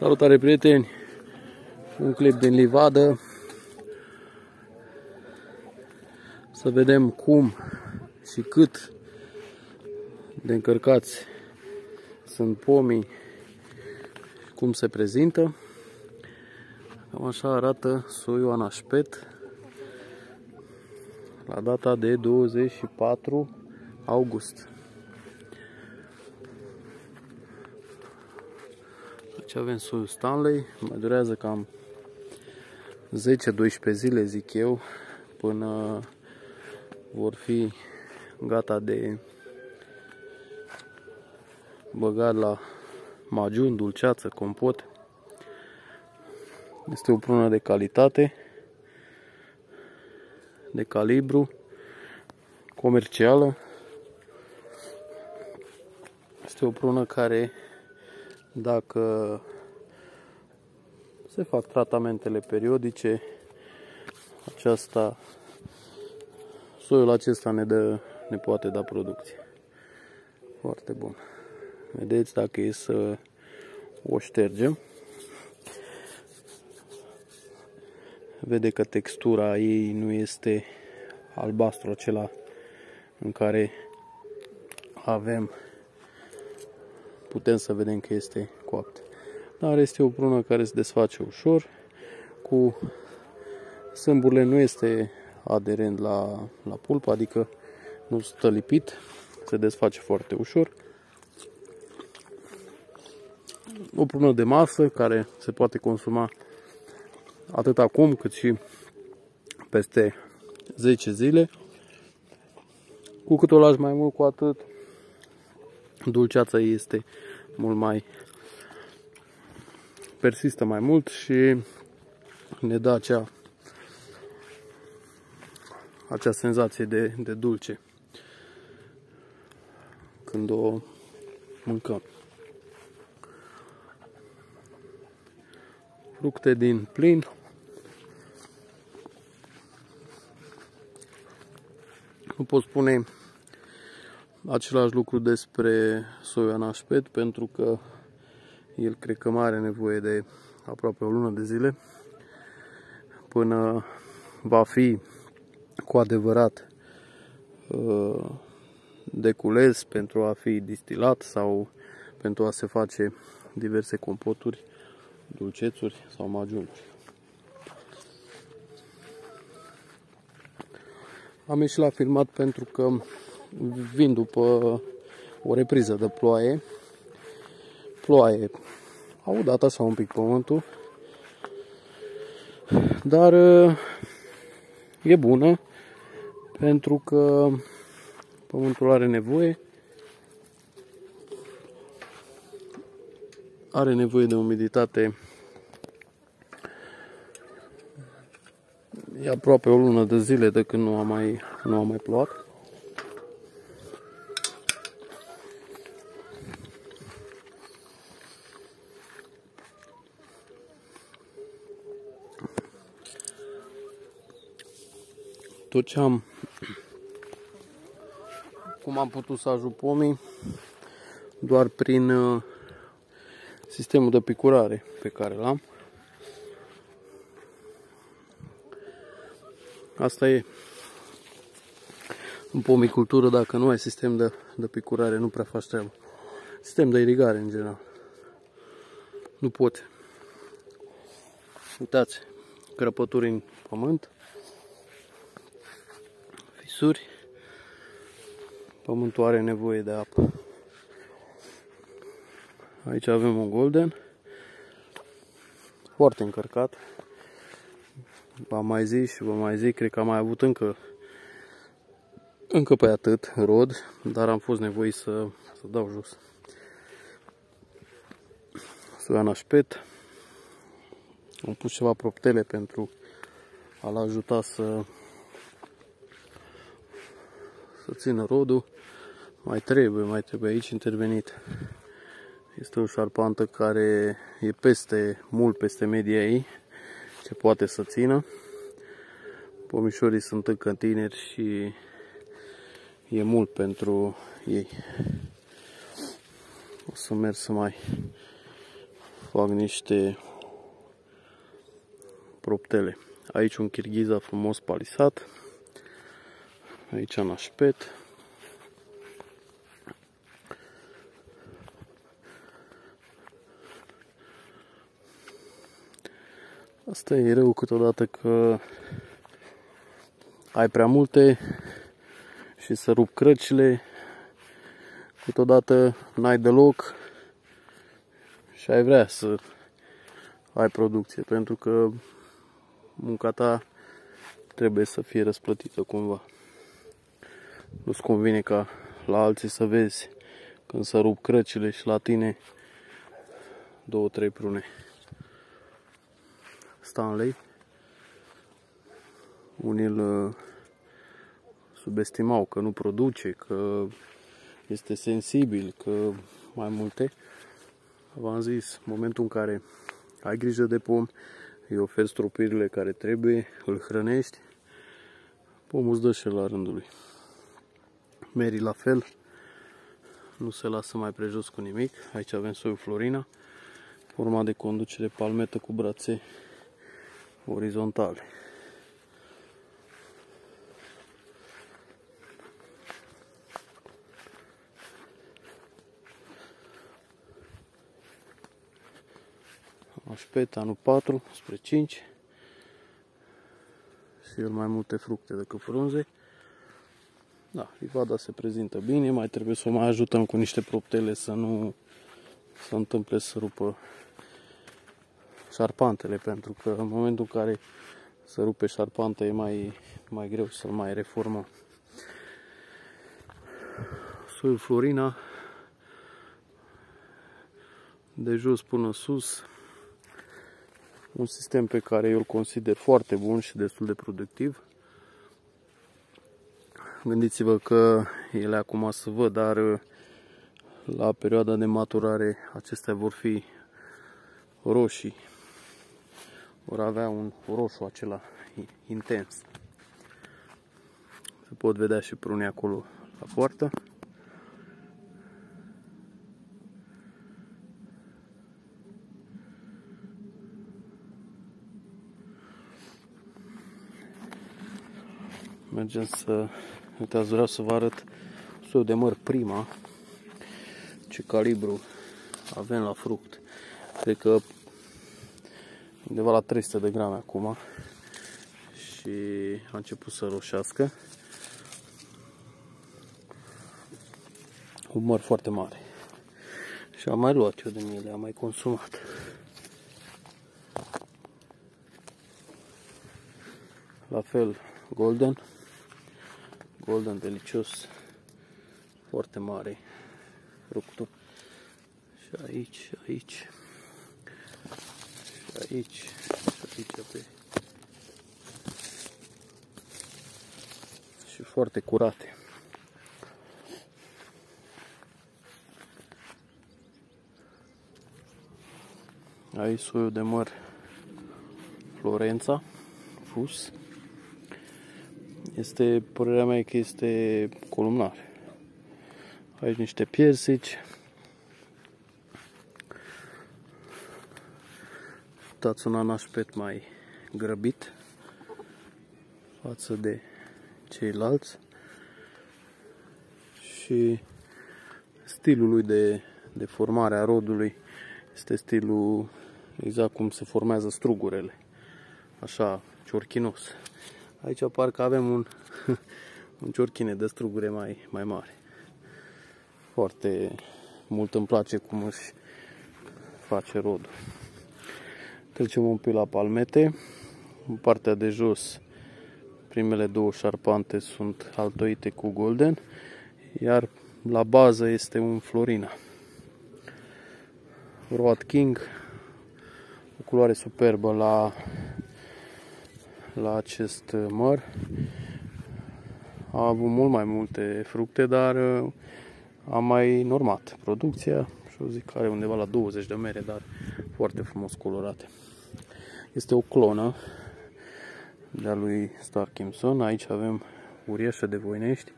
Salutare prieteni! Un clip din livadă. Să vedem cum și cât de încărcați sunt pomii, cum se prezintă. Cam așa arată soiul anașpet la data de 24 august. Aici avem soiul Stanley, mai durează cam 10-12 zile, zic eu, până vor fi gata de băgat la majun, dulceață, compot. Este o prună de calitate, de calibru, comercială. Este o prună care, dacă se fac tratamentele periodice, aceasta, soiul acesta ne, dă, ne poate da producție. Foarte bun. Vedeți dacă e să o ștergem. Vede că textura ei nu este albastru acela în care avem putem să vedem că este coapt. Dar este o prună care se desface ușor cu sâmburile nu este aderent la, la pulpă, adică nu stă lipit, se desface foarte ușor. O prună de masă care se poate consuma atât acum cât și peste 10 zile. Cu cât o lași mai mult, cu atât dulceața este mult mai persistă mai mult și ne dă acea acea senzație de, de dulce când o mâncăm. Fructe din plin. Nu pot spune același lucru despre soia nașpet pentru că el cred că mai are nevoie de aproape o lună de zile până va fi cu adevărat uh, decules pentru a fi distilat sau pentru a se face diverse compoturi, dulcețuri sau majunuri. Am ieșit la filmat pentru că vin după o repriză de ploaie. Ploaie. Au dat așa un pic pământul. Dar e bună pentru că pământul are nevoie are nevoie de umiditate e aproape o lună de zile de când nu a mai, nu a mai plouat tot ce am cum am putut să ajut pomii? Doar prin uh, sistemul de picurare pe care l-am. Asta e. În pomicultură dacă nu ai sistem de, de picurare nu prea faci treabă. Sistem de irigare în general. Nu poți. Uitați crăpături în pământ fisuri. Pământul are nevoie de apă. Aici avem un golden. Foarte încărcat. V-am mai zis și vă mai zic, cred că am mai avut încă încă pe atât rod, dar am fost nevoit să, să dau jos. Soia nașpet. Am pus ceva proptele pentru a-l ajuta să să țină rodul. Mai trebuie, mai trebuie aici intervenit. Este o șarpantă care e peste, mult peste media ei, ce poate să țină. Pomișorii sunt încă tineri și e mult pentru ei. O să merg să mai fac niște proptele. Aici un chirghiza frumos palisat. Aici nașpet. Asta e rău câteodată că ai prea multe și să rup crăcile, câteodată n-ai deloc și ai vrea să ai producție, pentru că munca ta trebuie să fie răsplătită cumva. Nu-ți convine ca la alții să vezi când să rup crăcile și la tine două, trei prune. Stanley. Unii îl uh, subestimau că nu produce, că este sensibil, că mai multe. V-am zis, în momentul în care ai grijă de pom, îi oferi stropirile care trebuie, îl hrănești, pomul îți dă și la rândul lui. Meri la fel, nu se lasă mai prejos cu nimic. Aici avem soiul Florina, forma de conducere palmetă cu brațe orizontale. Așpet anul 4 spre 5 și el mai multe fructe decât frunze. Da, livada se prezintă bine, mai trebuie să o mai ajutăm cu niște proptele să nu se întâmple să rupă șarpantele, pentru că în momentul în care să rupe șarpanta e mai, mai greu să-l mai reformăm. Soiul Florina de jos până sus un sistem pe care eu îl consider foarte bun și destul de productiv. Gândiți-vă că ele acum să văd, dar la perioada de maturare acestea vor fi roșii vor avea un roșu acela intens. Se pot vedea și prune acolo la poartă. Mergem să... Uitați, vreau să vă arăt soiul de măr prima. Ce calibru avem la fruct. Cred că undeva la 300 de grame acum și a început să roșească. Un măr foarte mare. Și am mai luat eu din ele, am mai consumat. La fel, golden. Golden delicios. Foarte mare. Fructul. Și aici, aici aici și aici pe și foarte curate. Aici soiul de măr Florența, fus. Este, părerea mea că este columnar. Aici niște piersici, Uitați un anașpet mai grăbit față de ceilalți și stilul lui de, de formare a rodului este stilul exact cum se formează strugurele, așa ciorchinos. Aici parcă avem un, un ciorchine de strugure mai, mai mare. Foarte mult îmi place cum își face rodul. Trecem un pic la palmete. În partea de jos, primele două șarpante sunt altoite cu golden, iar la bază este un Florina. Road King, o culoare superbă la, la acest măr. A avut mult mai multe fructe, dar uh, am mai normat producția și o zic că are undeva la 20 de mere, dar foarte frumos colorate. Este o clonă de-a lui Starkimson. Aici avem uriașă de voinești,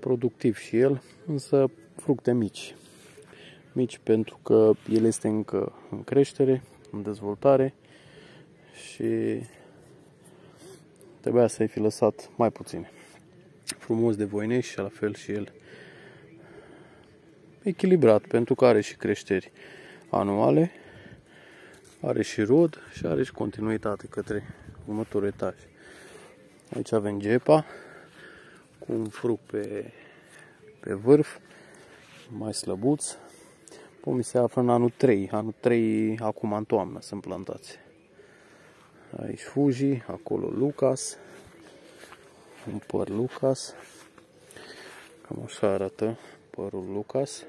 productiv și el, însă fructe mici. mici pentru că el este încă în creștere, în dezvoltare și trebuia să-i fi lăsat mai puține. Frumos de voinești și la fel și el echilibrat pentru că are și creșteri anuale, are și rod și are și continuitate către următorul etaj. Aici avem gepa cu un fruct pe, pe vârf, mai slăbuț. Pomii se află în anul 3, anul 3 acum în toamnă sunt plantați. Aici Fuji, acolo Lucas, un păr Lucas, cam așa arată părul Lucas.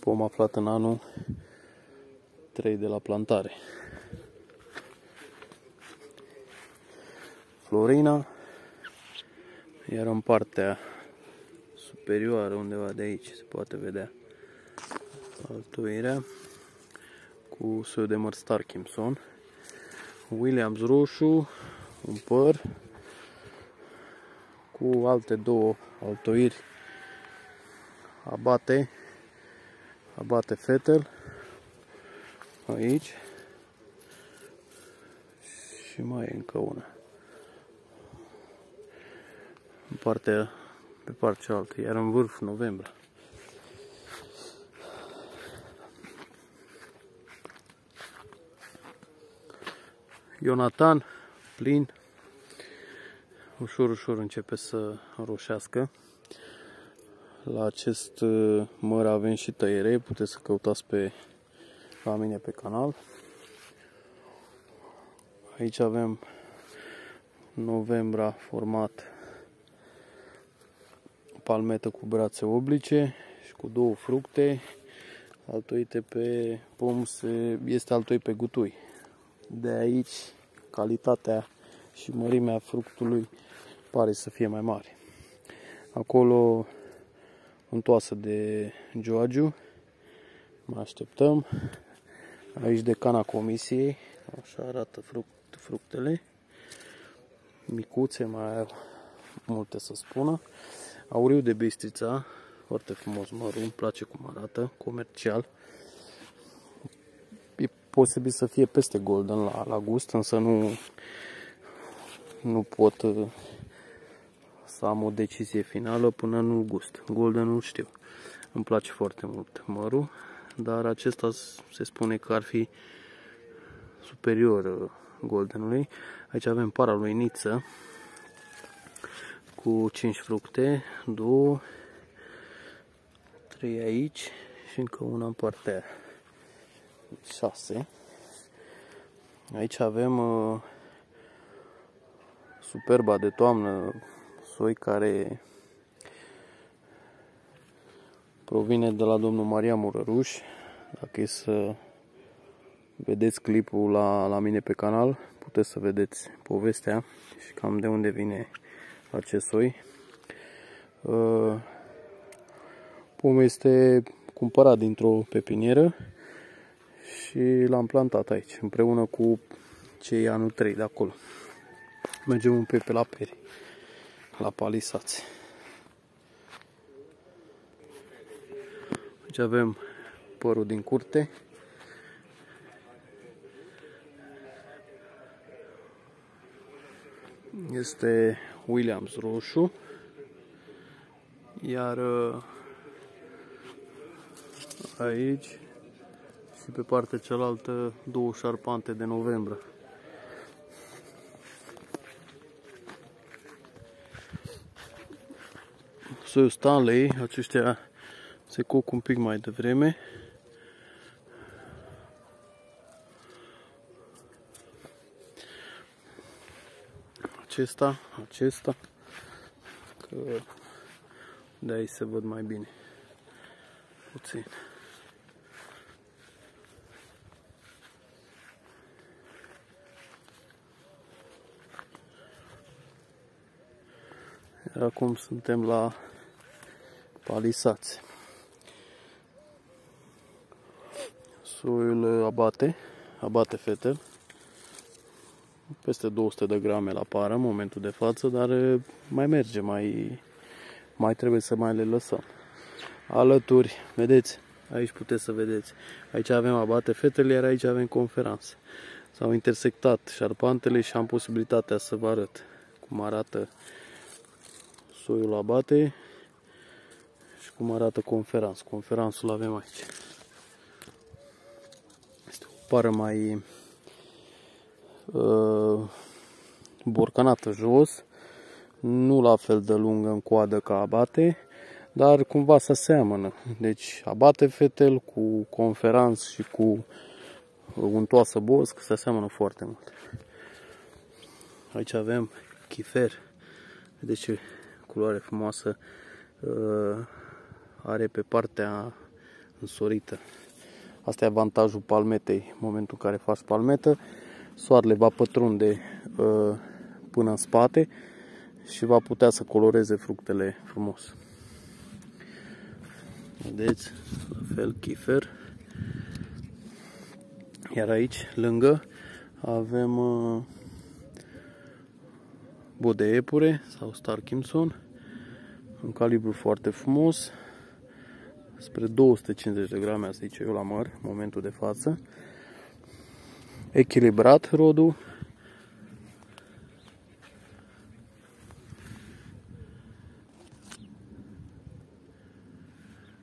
Pom aflat în anul 3 de la plantare. Florina, iar în partea superioară, undeva de aici, se poate vedea altuirea cu soiul de măr Starkimson. Williams roșu, un păr cu alte două altoiri abate, abate fetel aici și mai e încă una. În partea, pe partea cealaltă, iar în vârf noiembrie. Ionatan, plin, ușor, ușor începe să roșească. La acest uh, măr avem și tăiere, puteți să căutați pe, la mine pe canal. Aici avem novembra format palmetă cu brațe oblice și cu două fructe altoite pe pom este altoi pe gutui. De aici calitatea și mărimea fructului pare să fie mai mare. Acolo întoasă de Joaju. Mai așteptăm. Aici de cana comisiei. Așa arată fruct, fructele. Micuțe, mai au multe să spună. Auriu de bistrița. Foarte frumos mărul, îmi place cum arată, comercial. E posibil să fie peste golden la, la gust, însă nu, nu pot uh, să am o decizie finală până nu gust. Golden nu știu. Îmi place foarte mult mărul, dar acesta se spune că ar fi superior uh, goldenului. Aici avem para lui Niță cu 5 fructe, 2, 3 aici și încă una în partea 6. Aici avem uh, superba de toamnă, soi care provine de la domnul Maria Murăruș. Dacă e să vedeți clipul la, la mine pe canal, puteți să vedeți povestea și cam de unde vine acest soi. Uh, pomul este cumpărat dintr-o pepinieră și l-am plantat aici, împreună cu cei anul 3 de acolo. Mergem un pic pe la peri, la palisați. Aici avem părul din curte. Este Williams roșu. Iar uh, aici și pe partea cealaltă două șarpante de novembrie. Soiul Stanley, aceștia se coc un pic mai devreme. Acesta, acesta, că de aici se văd mai bine. Puțin. Iar acum suntem la palisați. Soiul abate, abate fetel. Peste 200 de grame la pară în momentul de față, dar mai merge, mai, mai trebuie să mai le lăsăm. Alături, vedeți, aici puteți să vedeți, aici avem abate fetele, iar aici avem conferanțe. S-au intersectat șarpantele și am posibilitatea să vă arăt cum arată soiul abate și cum arată conferanț. Conferanțul avem aici. Este o pară mai uh, borcanată jos, nu la fel de lungă în coadă ca abate, dar cumva se seamănă. Deci abate fetel cu conferanț și cu untoasă bosc se seamănă foarte mult. Aici avem chifer. Vedeți ce culoare frumoasă uh, are pe partea însorită. Asta e avantajul palmetei. În momentul în care faci palmetă, soarele va pătrunde uh, până în spate și va putea să coloreze fructele frumos. Vedeți? La fel, chifer. Iar aici, lângă, avem uh, bode epure sau Star Kimson. Un calibru foarte frumos. Spre 250 de grame, asta zice eu la măr, în momentul de față. Echilibrat rodul.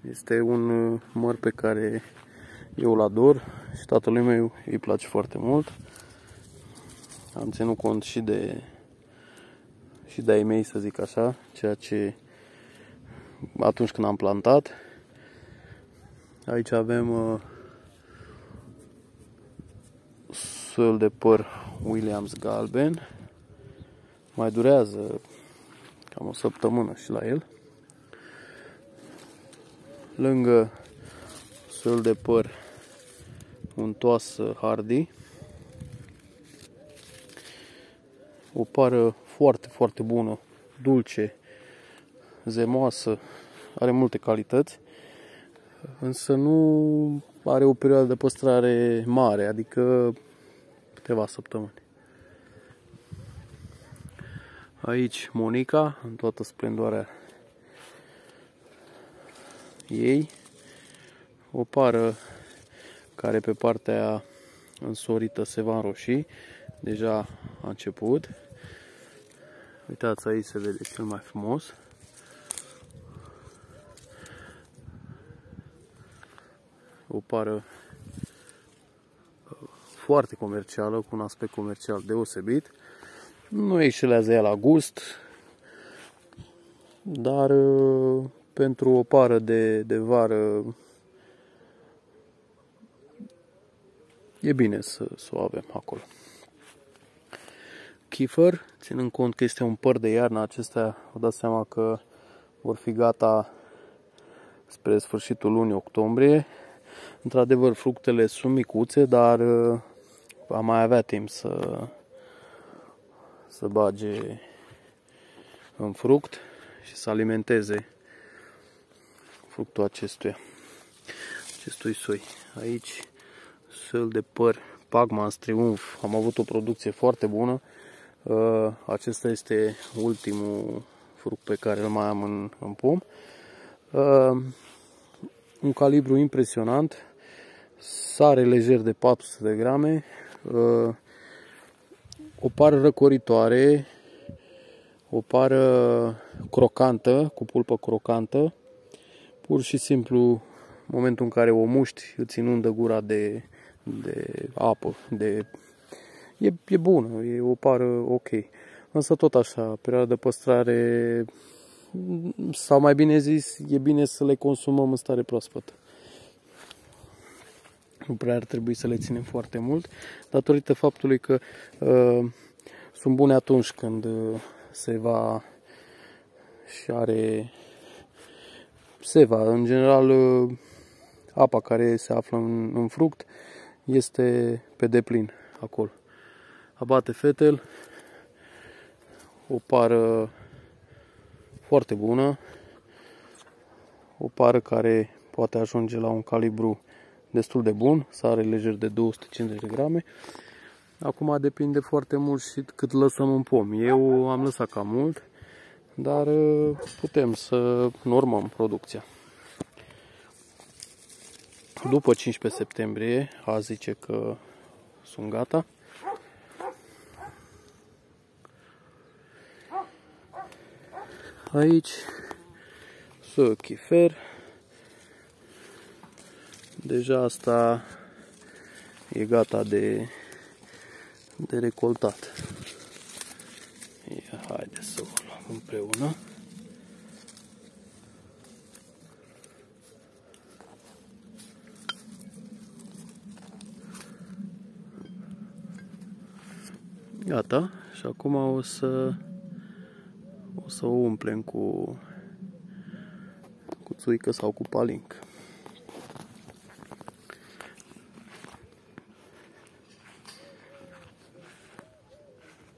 Este un uh, măr pe care eu îl ador și tatălui meu îi place foarte mult. Am ținut cont și de și de ai mei, să zic așa, ceea ce atunci când am plantat. Aici avem uh, soiul de păr Williams galben. Mai durează cam o săptămână și la el. Lângă soiul de păr untoasă Hardy. O pară foarte, foarte bună, dulce, zemoasă, are multe calități, însă nu are o perioadă de păstrare mare, adică câteva săptămâni. Aici Monica, în toată splendoarea ei, o pară care pe partea însorită se va înroși, deja a început. Uitați aici se vede cel mai frumos. O pară uh, foarte comercială, cu un aspect comercial deosebit. Nu excelează ea la gust, dar uh, pentru o pară de, de vară e bine să, să o avem acolo. Kiefer, ținând cont că este un păr de iarnă, acestea vă dați seama că vor fi gata spre sfârșitul lunii octombrie. Într-adevăr, fructele sunt micuțe, dar uh, va mai avea timp să, să bage în fruct și să alimenteze fructul acestuia, acestui soi. Aici, soi de păr Pagmans Triumph. Am avut o producție foarte bună. Uh, acesta este ultimul fruct pe care îl mai am în, în pom. Uh, un calibru impresionant, sare lejer de 400 de grame, uh, o pară răcoritoare, o pară crocantă, cu pulpă crocantă, pur și simplu în momentul în care o muști îți inundă gura de, de apă, de e, e bună, e o pară ok. Însă tot așa, perioada de păstrare, sau mai bine zis, e bine să le consumăm în stare proaspătă. Nu prea ar trebui să le ținem foarte mult, datorită faptului că uh, sunt bune atunci când uh, se va și are seva. În general, uh, apa care se află în, în fruct este pe deplin acolo abate fetel, o pară foarte bună, o pară care poate ajunge la un calibru destul de bun, sare lejer de 250 de grame. Acum depinde foarte mult și cât lăsăm în pom. Eu am lăsat cam mult, dar uh, putem să normăm producția. După 15 septembrie, a zice că sunt gata. Aici, chifer. Deja asta e gata de, de recoltat. Ia, haide să o luăm împreună. Gata. Și acum o să o să o umplem cu cu țuică sau cu palink.